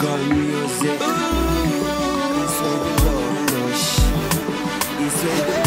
Gun music. Ooh. This way the love rush. The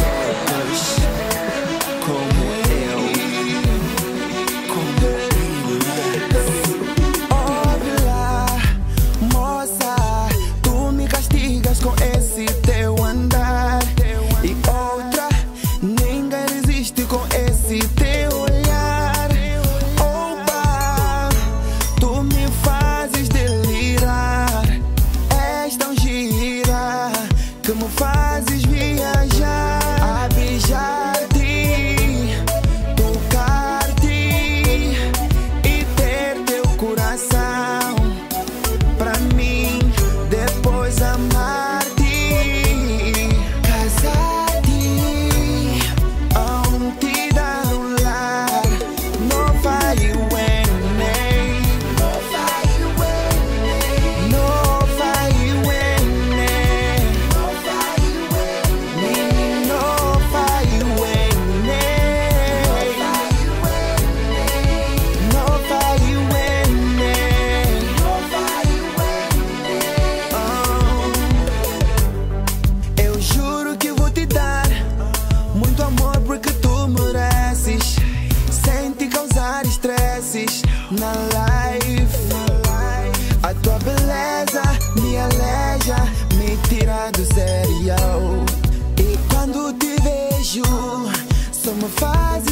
me aleja, me tira do sério. E quando te vejo, só me faz